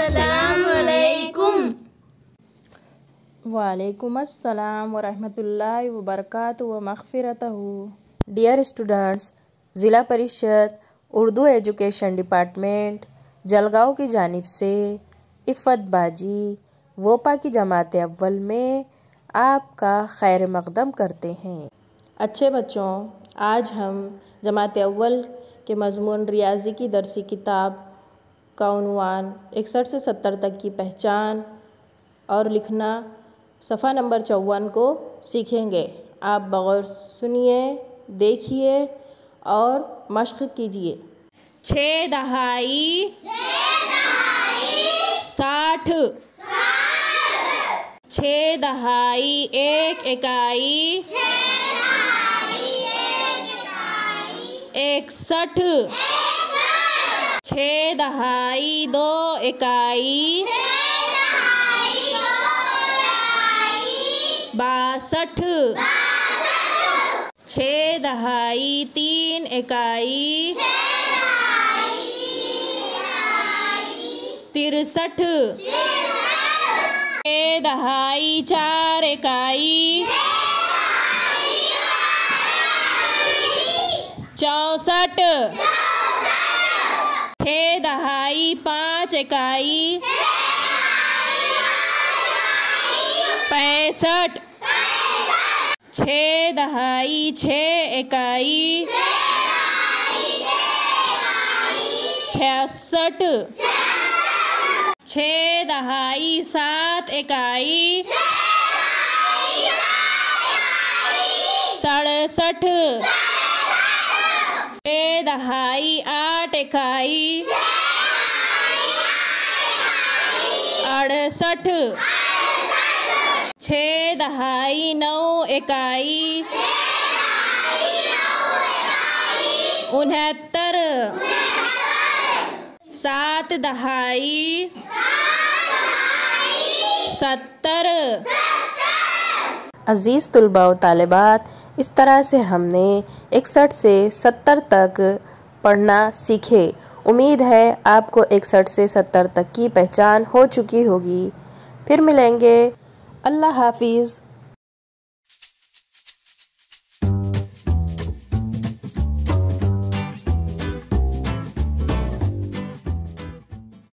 अस्सलामुअलैकुम वालेकुम अस्सलाम वरहमतुल्लाहि वबरकातुहू व मग़फ़िरतहू डियर स्टूडेंट्स ज़िला परिषद उर्दू एजुकेशन डिपार्टमेंट जलगांव की जानिब से इफ़त बाजी वोपा की जमात अव्वल में आपका खैर मकदम करते हैं अच्छे बच्चों आज हम जमात अव्वल के मजमून रियाजी की दरसी किताब का उनवान इकसठ से सत्तर तक की पहचान और लिखना सफ़ा नंबर चौवन को सीखेंगे। आप बगौर सुनिए देखिए और मश्क कीजिए। छः दहाई। साठ। छः दहाई एक इकाई। इकसठ छः दहाई दो इकाई बासठ। छः दहाई तीन इकाई तिरसठ। छः दहाई चार इकाई चौसठ। छः दहाई पाँच इकाई पैंसठ। छः दहाई छः इकाई छियासठ। छः दहाई सात इकाई सड़सठ। दहाई आठ इकाई अड़सठ। छ दहाई नौ इकाई उनहत्तर। सात दहाई। सत्तर। अज़ीज़ तलबा तालिबात इस तरह से हमने इकसठ से सत्तर तक पढ़ना सीखे। उम्मीद है आपको इकसठ से सत्तर तक की पहचान हो चुकी होगी। फिर मिलेंगे। अल्लाह हाफिज़।